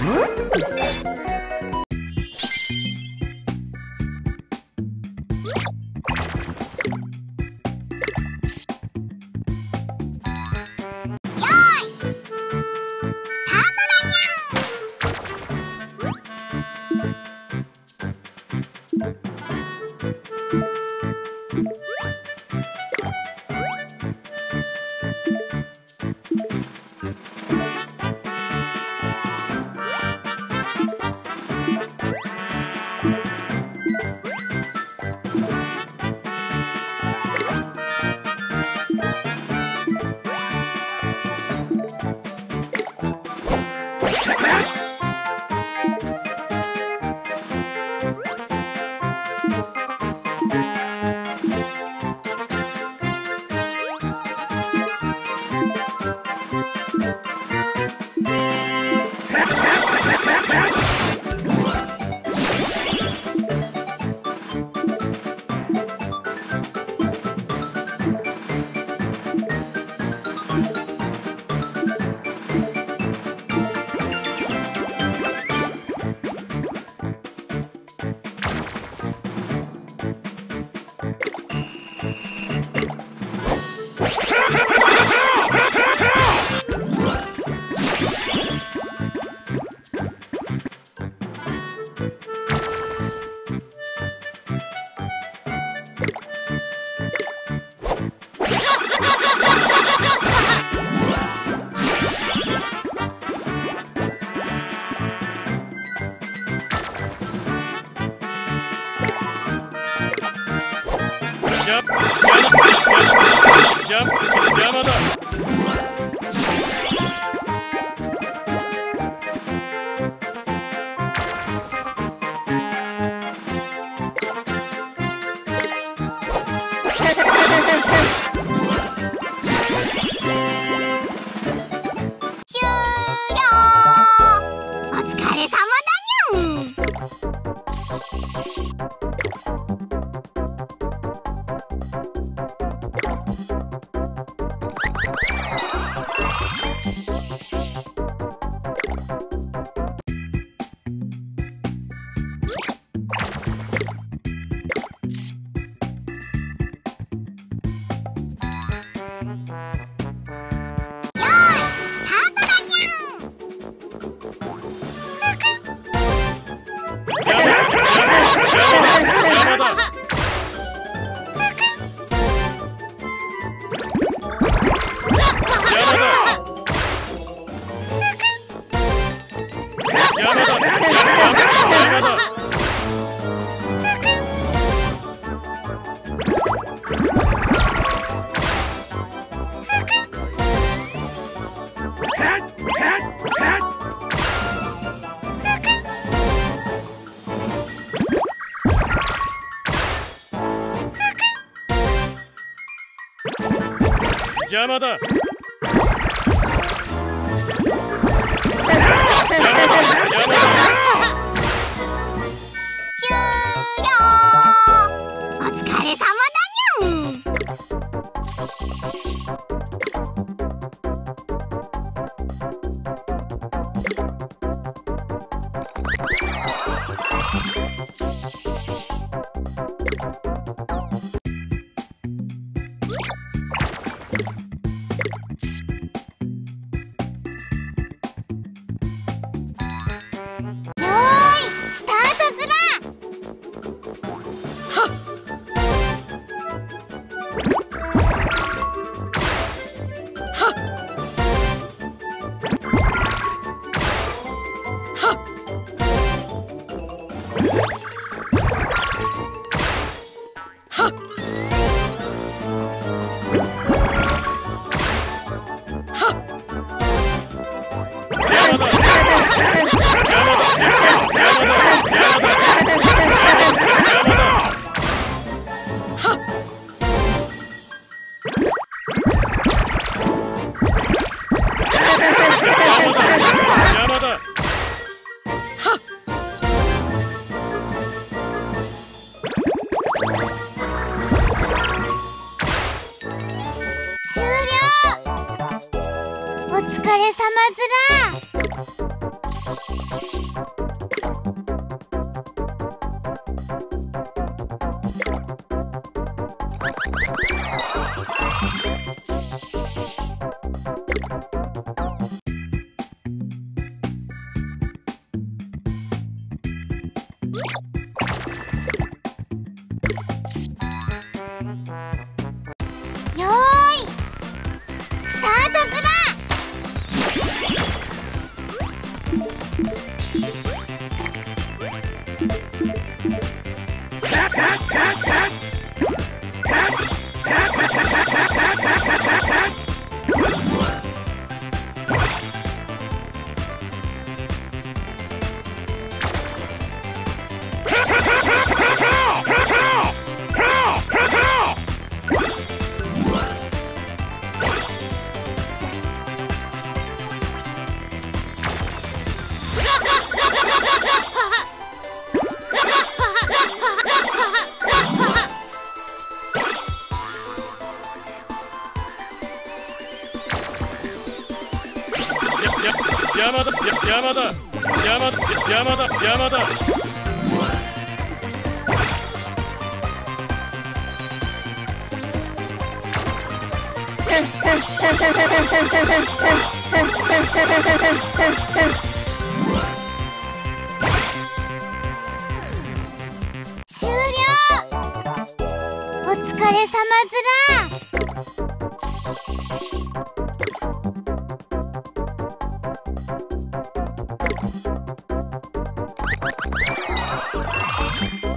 Huh? jump, jump on up. 邪魔だ。れさお疲れ様だにゃん。お疲れ様ずら邪魔だ邪魔だ邪魔だ邪魔だ邪魔だ終れさまずら